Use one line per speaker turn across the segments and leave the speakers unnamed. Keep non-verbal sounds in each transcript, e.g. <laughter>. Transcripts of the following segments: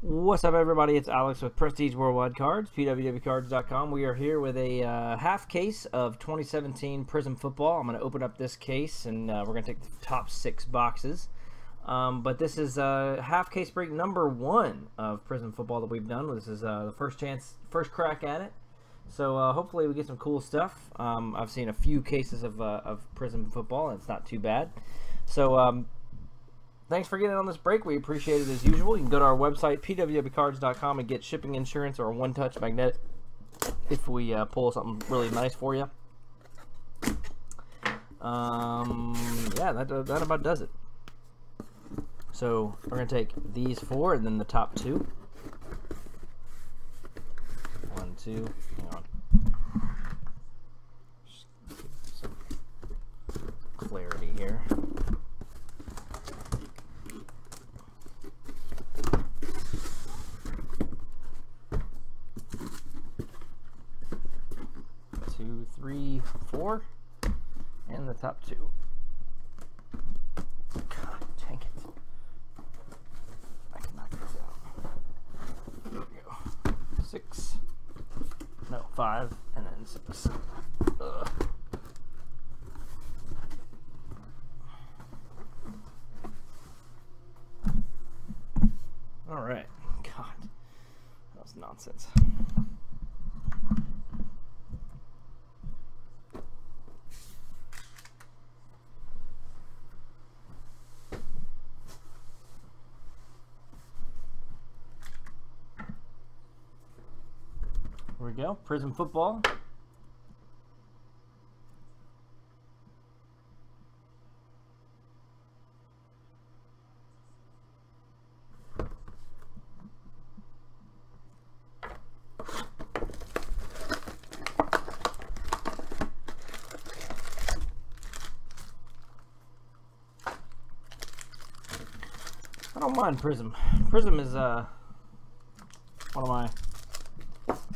What's up, everybody? It's Alex with Prestige Worldwide Cards, PWWCards.com. We are here with a uh, half case of 2017 Prizm Football. I'm going to open up this case, and uh, we're going to take the top six boxes. Um, but this is uh, half case break number one of Prizm Football that we've done. This is uh, the first chance, first crack at it. So uh, hopefully we get some cool stuff. Um, I've seen a few cases of, uh, of Prizm Football, and it's not too bad. So um, thanks for getting on this break. We appreciate it as usual. You can go to our website, pwwcards.com, and get shipping insurance or a one-touch magnet if we uh, pull something really nice for you. Um, yeah, that, that about does it. So we're going to take these four and then the top two. One, two, hang on. Just some clarity here. two, three, four, and the top two. God dang it. I can knock this out. There we go. Six. No, five, and then six. Ugh. All right. God, that was nonsense. Prizm football. I don't mind Prizm. Prizm is uh one of my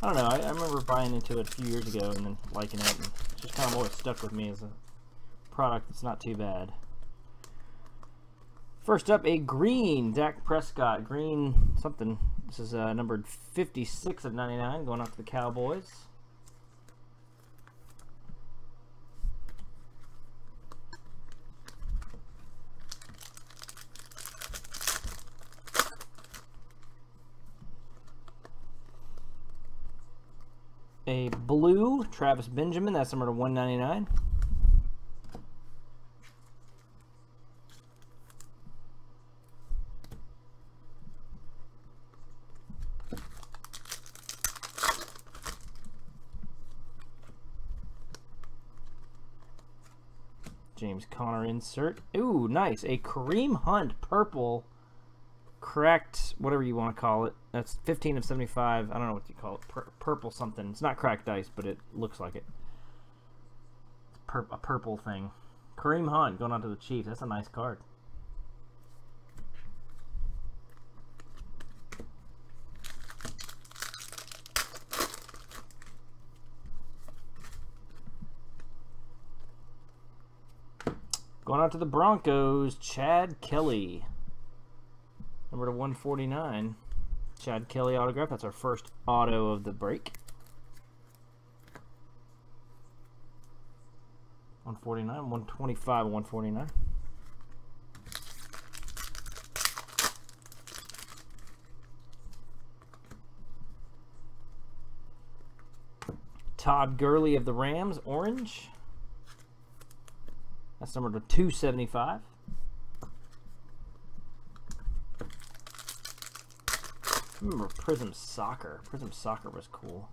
I don't know. I, I, remember buying into it a few years ago and then liking it, and it's just kind of always stuck with me as a product that's not too bad. First up, a green Dak Prescott. Green something. This is uh, numbered 56 of 99, going out to the Cowboys. a blue Travis Benjamin. That's number to 199. James Conner insert. Ooh, nice. A Kareem Hunt purple cracked, whatever you want to call it. That's 15 of 75. I don't know what you call it. Pur purple something. It's not cracked ice, but it looks like it. Pur a purple thing. Kareem Hunt going on to the Chiefs. That's a nice card. Going out to the Broncos, Chad Kelly. Number to 149. Chad Kelly autograph. That's our first auto of the break. 149, 125, 149. Todd Gurley of the Rams, orange. That's number to 275. Remember Prizm Soccer. Prizm Soccer was cool.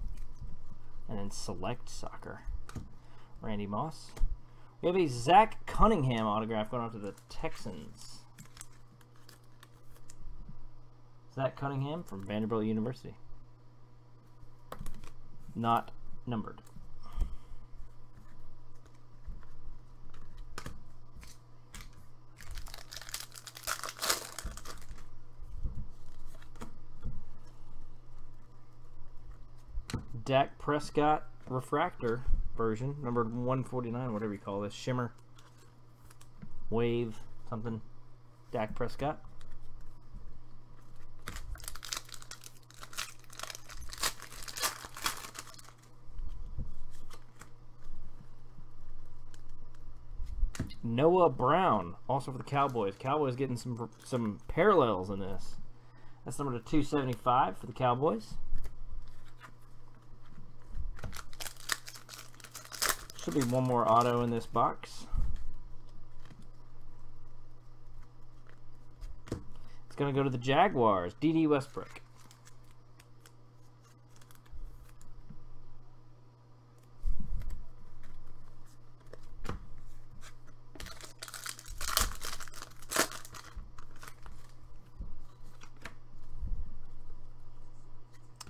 And then Select Soccer. Randy Moss. We have a Zach Cunningham autograph going on to the Texans. Zach Cunningham from Vanderbilt University. Not numbered. Dak Prescott refractor version, number 149, whatever you call this, shimmer, wave, something, Dak Prescott. Noah Brown, also for the Cowboys. Cowboys getting some some parallels in this. That's number 275 for the Cowboys. Should be one more auto in this box. It's going to go to the Jaguars. Dede Westbrook.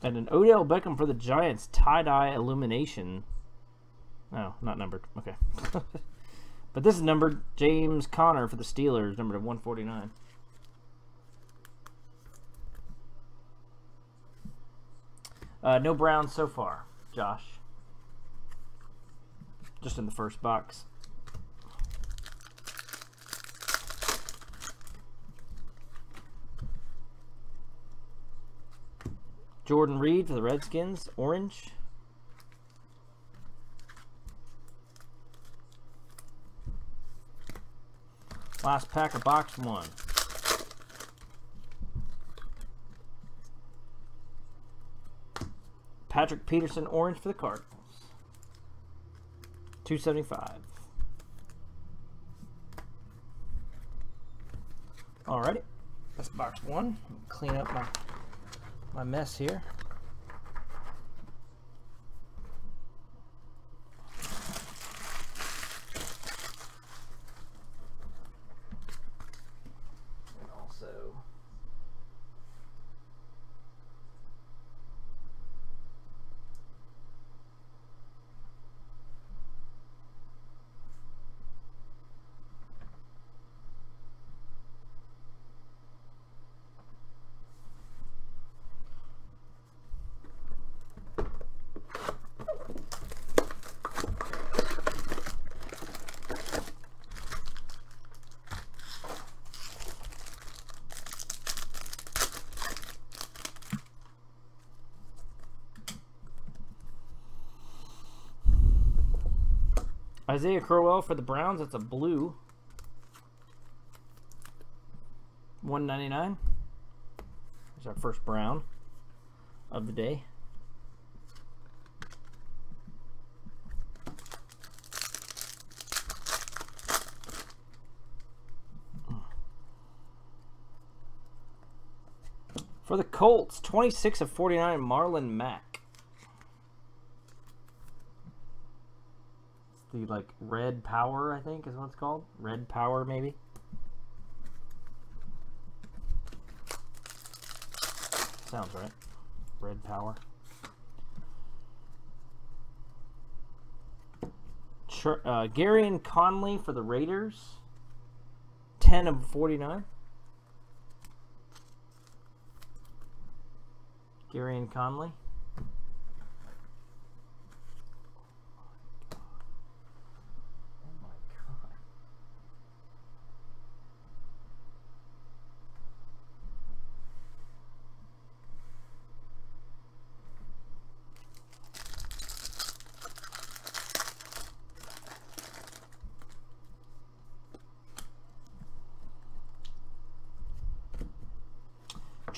And an Odell Beckham for the Giants tie-dye illumination. Oh, not numbered. Okay. <laughs> but this is numbered. James Conner for the Steelers, numbered at 149. Uh, no Browns so far, Josh. Just in the first box. Jordan Reed for the Redskins, orange. Last pack of box one. Patrick Peterson, orange for the Cardinals. 275. Alrighty. That's box one. Clean up my my mess here. And also Isaiah Crowell for the Browns. That's a blue. 199. There's our first brown of the day. For the Colts, 26 of 49, Marlon Mack. The like red power, I think is what it's called. Red power, maybe. Sounds right. Red power. Uh, Gareon Conley for the Raiders. 10 of 49. Gareon Conley.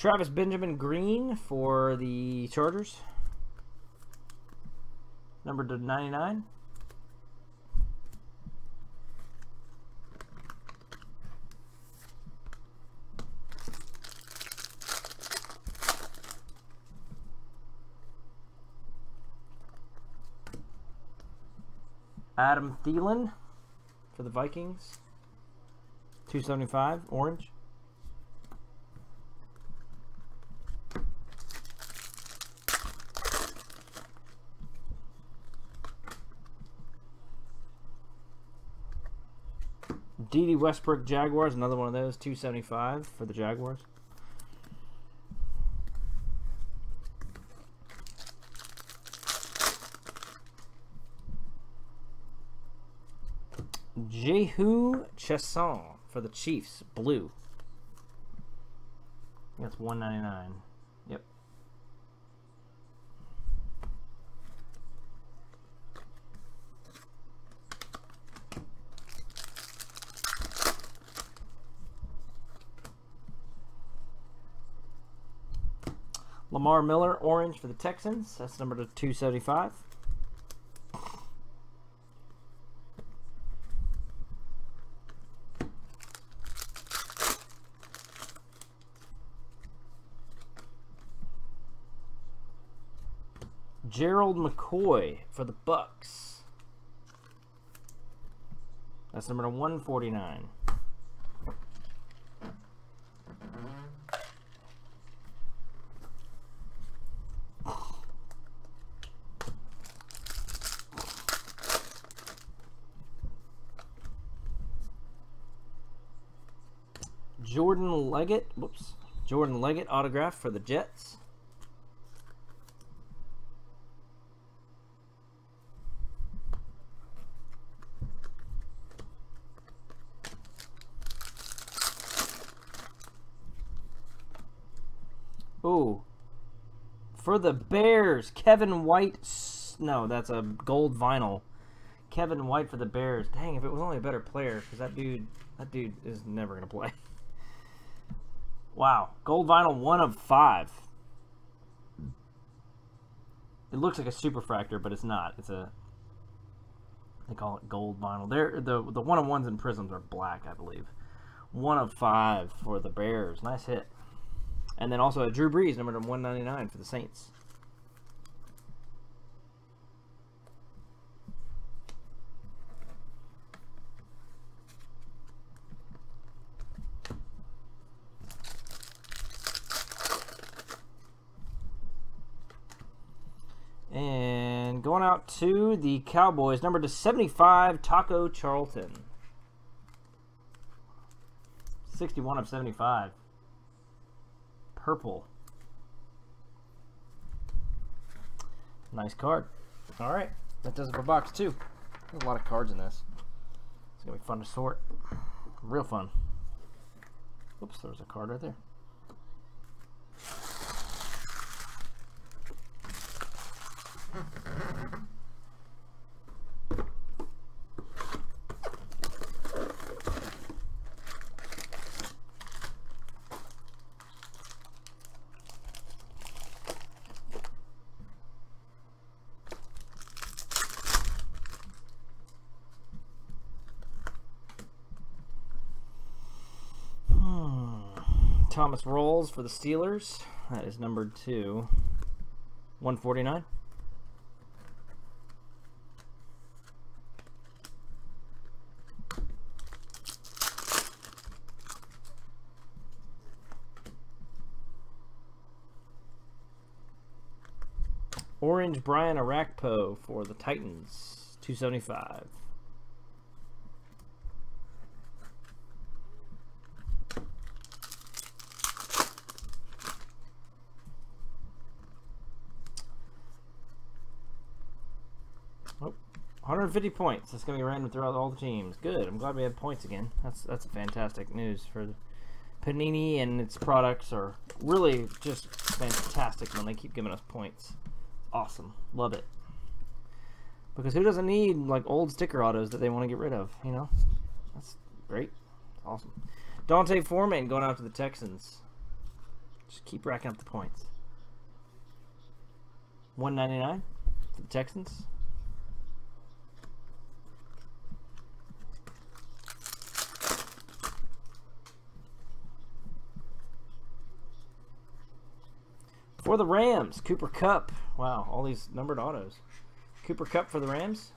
Travis Benjamin Green for the Chargers. Number to 99. Adam Thielen for the Vikings. 275, orange. Dede Westbrook Jaguars, another one of those, 275 for the Jaguars. Jehu Chesson for the Chiefs, blue. That's 199. Lamar Miller, orange for the Texans. That's number to 275. Gerald McCoy for the Bucks. That's number 149. Jordan Leggett, whoops, Jordan Leggett autograph for the Jets. Ooh. For the Bears, Kevin White. No, that's a gold vinyl. Kevin White for the Bears. Dang, if it was only a better player, because that dude, that dude is never gonna play. <laughs> Wow, gold vinyl, one of five. It looks like a superfractor, but it's not. It's a. They call it gold vinyl. There, the the one of ones and prisms are black, I believe. One of five for the Bears. Nice hit. And then also a Drew Brees, number 199 for the Saints. And going to the Cowboys, number to 75, Taco Charlton. 61 of 75 purple. Nice card. All right, that does it for box two. There's a lot of cards in this. It's gonna be fun to sort. Real fun. Oops, there's a card right there. Thomas Rawls for the Steelers. That is numbered to 149. Orange Brian Orakpo for the Titans, 275. 150 points. That's going to be random throughout all the teams. Good. I'm glad we have points again. That's that's fantastic news for Panini and its products are really just fantastic when they keep giving us points. Awesome. Love it. Because who doesn't need like old sticker autos that they want to get rid of, you know? That's great. Awesome. D'Onta Foreman going out to the Texans. Just keep racking up the points. 199 for the Texans. For the Rams, Cooper Kupp. Wow, all these numbered autos. Cooper Kupp for the Rams.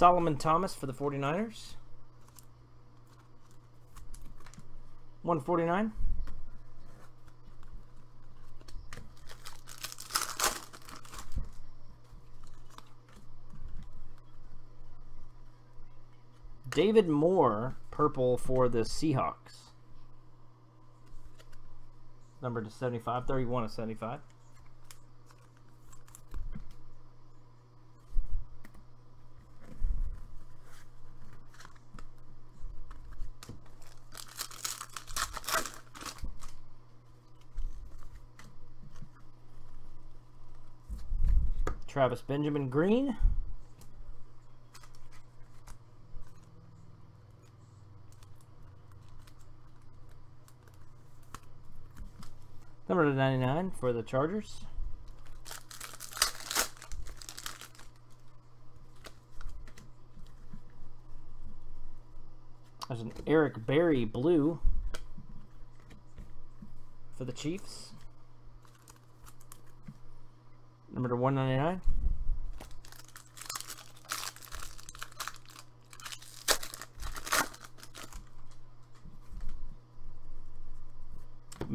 Solomon Thomas for the 49ers. 149. David Moore, purple for the Seahawks. Number to 75, 31 of 75. Travis Benjamin Green. Number to 99 for the Chargers. There's an Eric Berry blue for the Chiefs. Number to 199.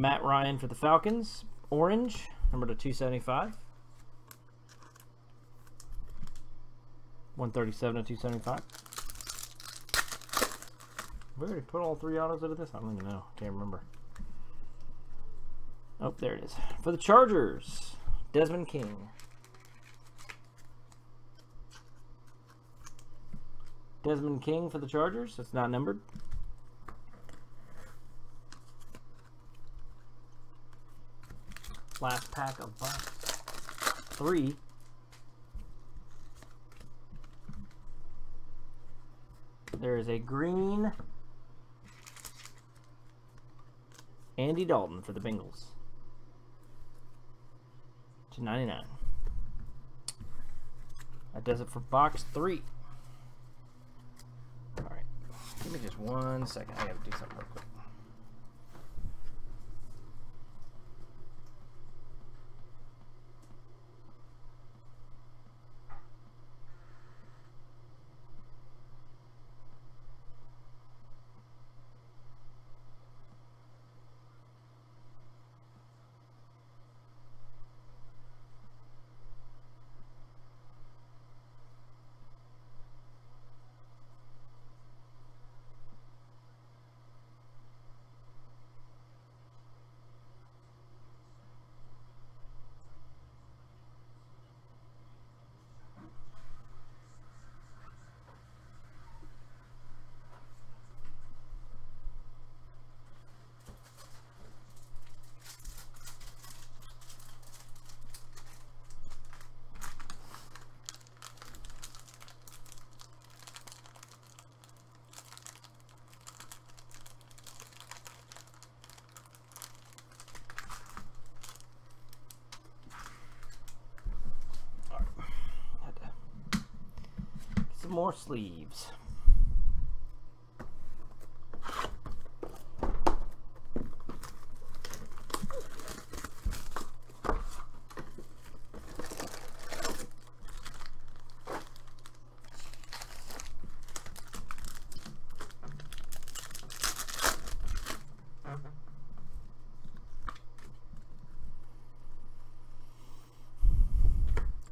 Matt Ryan for the Falcons. Orange, number to 275. 137 to 275. We already put all three autos into this? I don't even know. Can't remember. Oh, there it is. For the Chargers, Desmond King. Desmond King for the Chargers. It's not numbered. Last pack of box three. There is a green Andy Dalton for the Bengals. To 99. That does it for box three. Alright. Give me just one second. I gotta do something real quick. some more sleeves.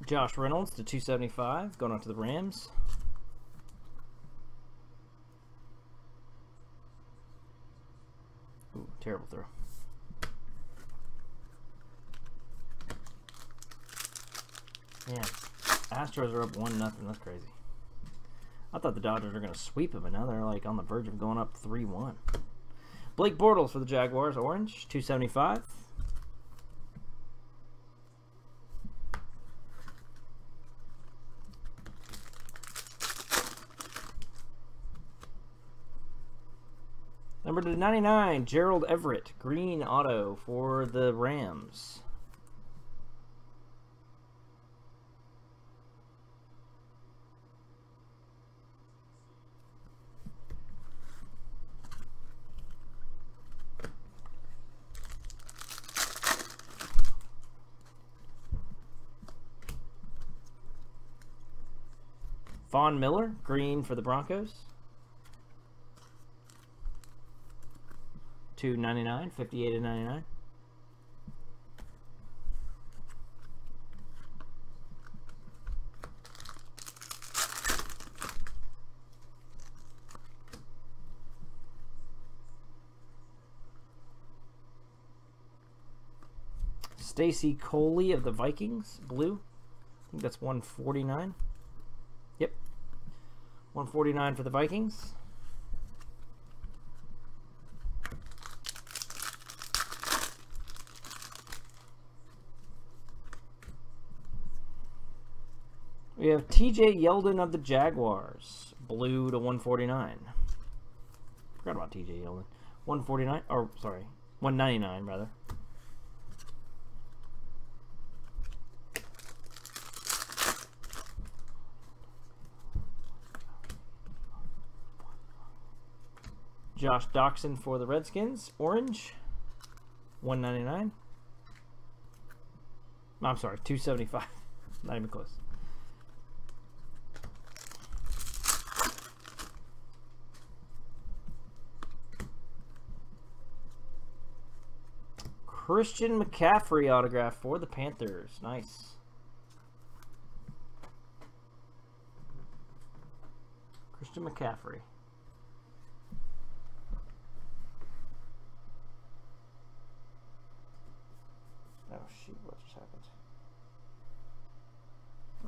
Josh Reynolds to 275, going on to the Rams. Astros are up one nothing. That's crazy. I thought the Dodgers were going to sweep them, and now they're like on the verge of going up three one. Blake Bortles for the Jaguars, orange, two seventy five. Number to 99, Gerald Everett, green auto for the Rams. Von Miller, green for the Broncos. 299 58 and 99 Stacy Coley of the Vikings, blue. I think that's 149. Yep. 149 for the Vikings. We have TJ Yeldon of the Jaguars, blue to 149. Forgot about TJ Yeldon. 149, or sorry, 199 rather. Josh Doctson for the Redskins, orange, 199. I'm sorry, 275. <laughs> Not even close. Christian McCaffrey autograph for the Panthers. Nice. Christian McCaffrey. Oh shoot, what just happened?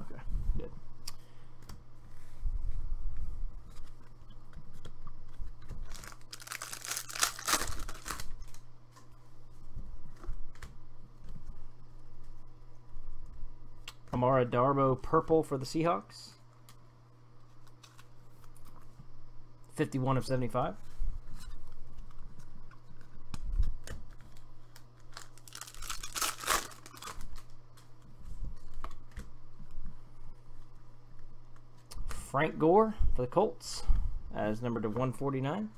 Okay, good. Amara Darboh purple for the Seahawks. 51 of 75. Frank Gore for the Colts as number to 149.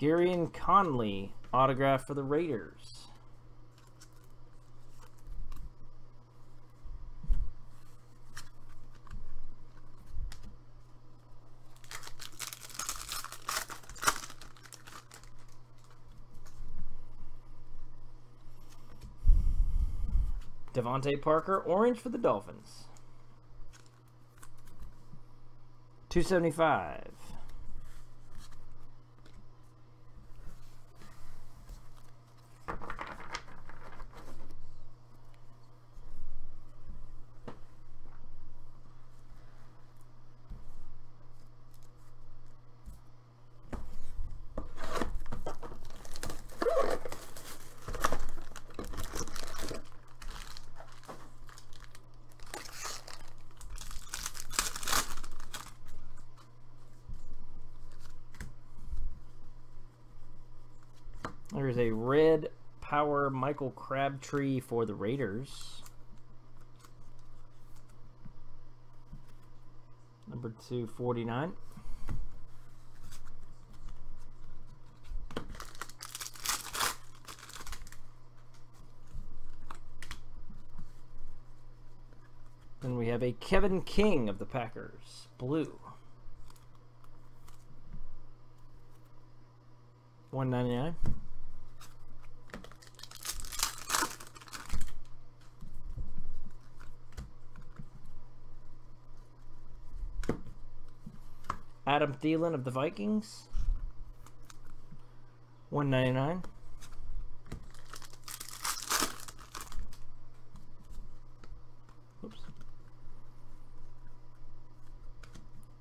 Gareon Conley autograph for the Raiders. DeVante Parker, orange for the Dolphins. 275. There's a red power Michael Crabtree for the Raiders. Number 249. Then we have a Kevin King of the Packers, blue. 199. Adam Thielen of the Vikings. 199. Oops.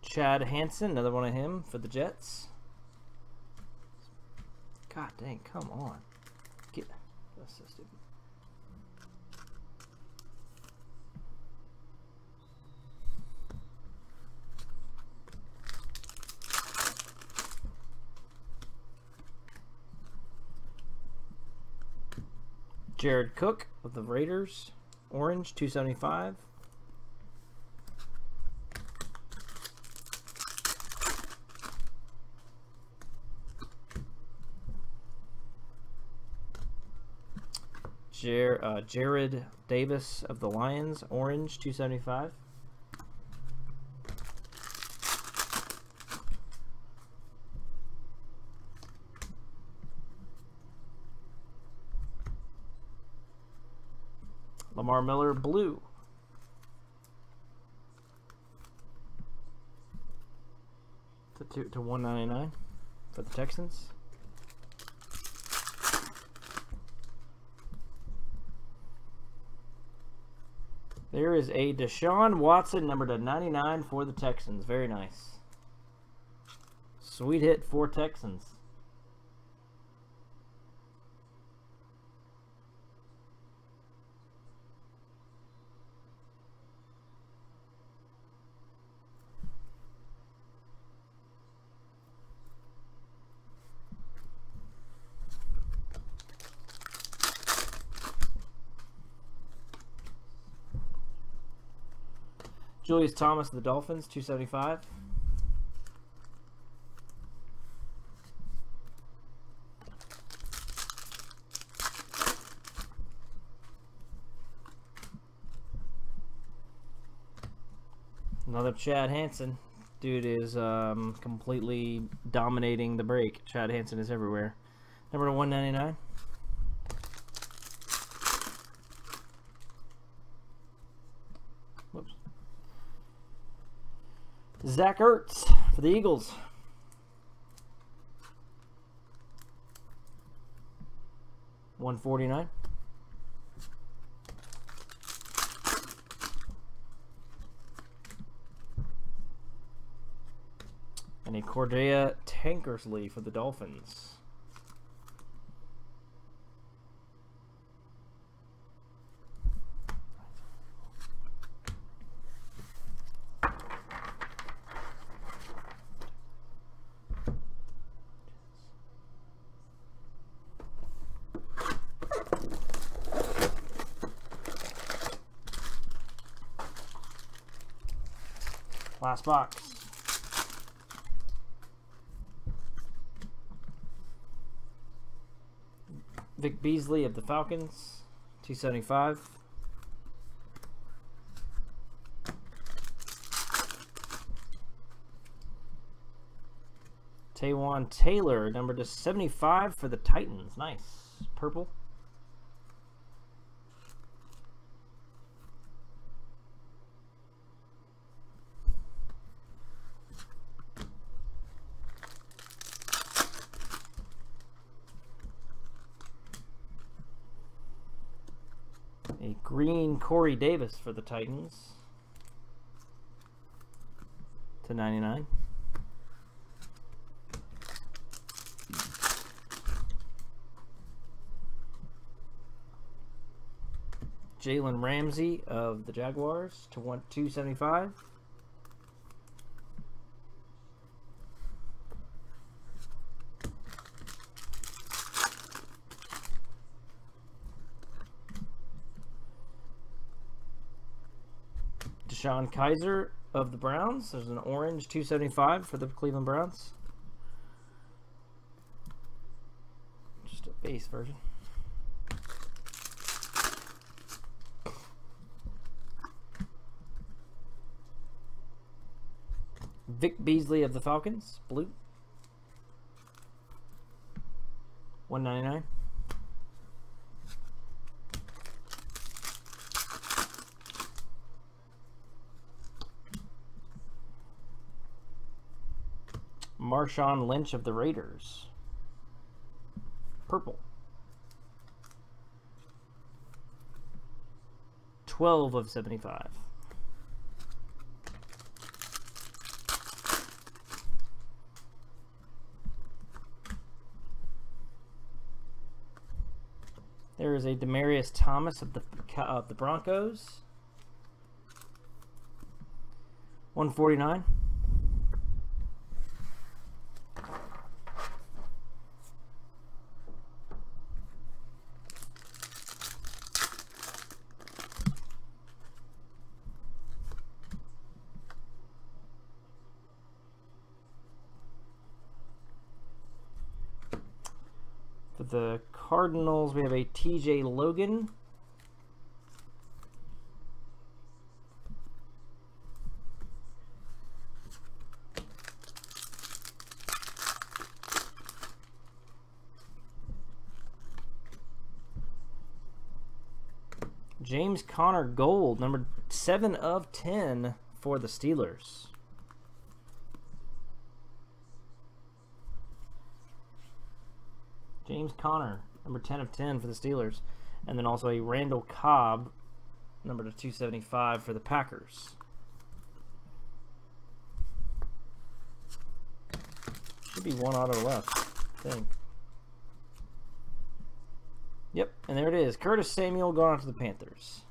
Chad Hansen, another one of him for the Jets. God dang, come on. Get that's so stupid. Jared Cook of the Raiders, orange, 275. Jer uh, Jarrad Davis of the Lions, orange, 275. Lamar Miller, blue. To, two, to 199 for the Texans. There is a Deshaun Watson, number to 99 for the Texans. Very nice. Sweet hit for Texans. Julius Thomas of the Dolphins, 275. Another Chad Hansen. Dude is um, completely dominating the break. Chad Hansen is everywhere. Number 199. Zach Ertz for the Eagles. One forty nine. And a Cordrea Tankersley for the Dolphins. Last box. Vic Beasley of the Falcons, 275. Taywan Taylor, number to 75 for the Titans. Nice. Purple. A green Corey Davis for the Titans to 99. Jalen Ramsey of the Jaguars to one 275. DeShone Kizer of the Browns. There's an orange 275 for the Cleveland Browns. Just a base version. Vic Beasley of the Falcons, blue. 199. Marshawn Lynch of the Raiders. Purple. 12 of 75. There is a Demaryius Thomas of the of the Broncos. 149. For the Cardinals, we have a TJ Logan. James Conner Gold, number 7 of 10 for the Steelers. James Conner, number 10 of 10 for the Steelers. And then also a Randall Cobb number to 275 for the Packers. Should be one auto left, I think. Yep, and there it is. Curtis Samuel going to the Panthers.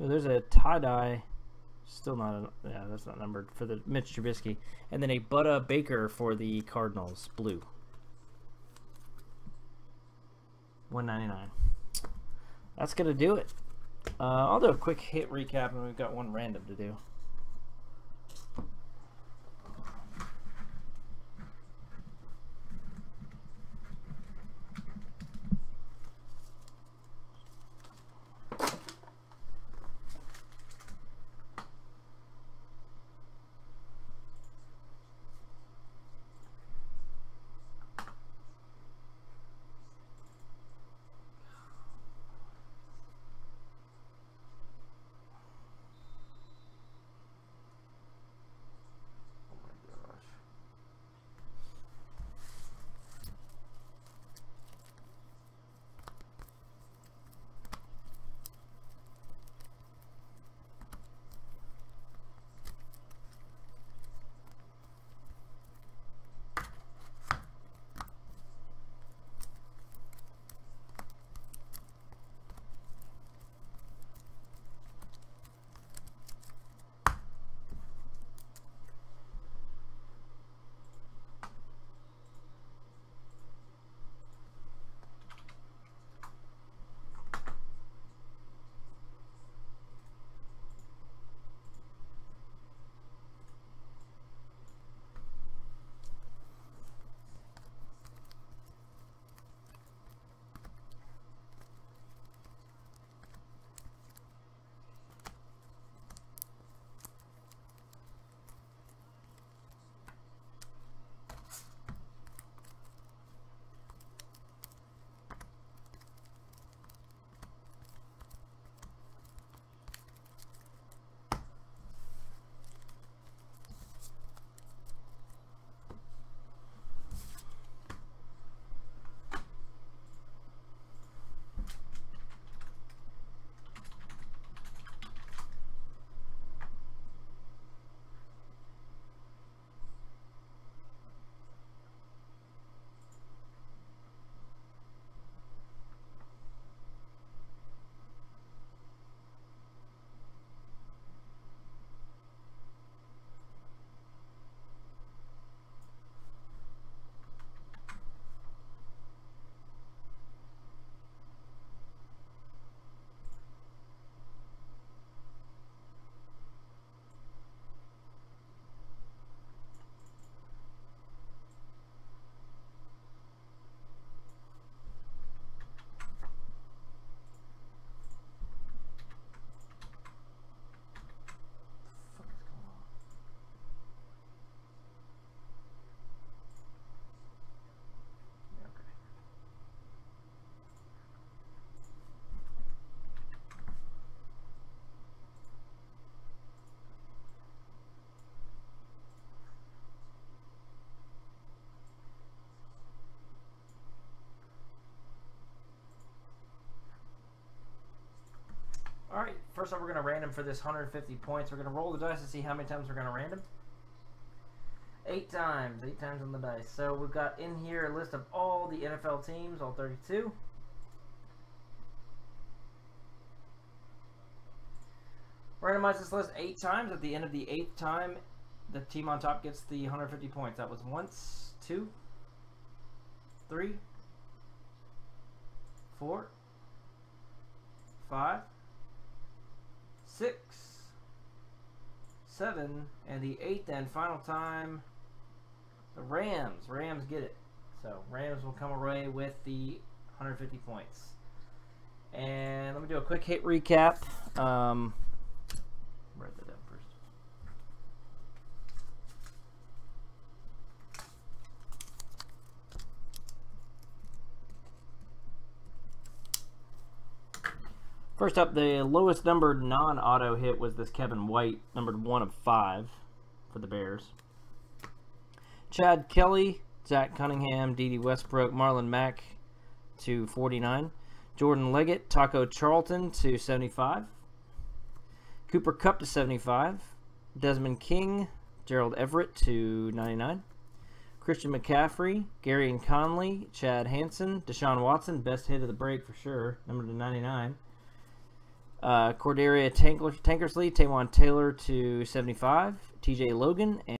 There's a tie-dye. Still not, a, yeah, that's not numbered for the Mitch Trubisky. And then a Budda Baker for the Cardinals, blue. 199. That's going to do it. Uh, I'll do a quick hit recap, and we've got one random to do. First off, we're going to random for this 150 points. We're going to roll the dice to see how many times we're going to random. Eight times, eight times on the dice. So we've got in here a list of all the NFL teams, all 32. Randomize this list eight times. At the end of the eighth time, the team on top gets the 150 points. That was once, two, three, four, five, six, seven, and the eighth and final time, the Rams. Rams get it. So Rams will come away with the 150 points. And let me do a quick hit recap. Um, write that down first. First up, the lowest numbered non-auto hit was this Kevin White, numbered one of five for the Bears. Chad Kelly, Zach Cunningham, Dede Westbrook, Marlon Mack to 49. Jordan Leggett, Taco Charlton to 75. Cooper Kupp to 75. Desmond King, Gerald Everett to 99. Christian McCaffrey, Gareon Conley, Chad Hansen, Deshaun Watson, best hit of the break for sure, number to 99. Uh, Cordrea Tankersley, Taywan Taylor to 75, TJ Logan, and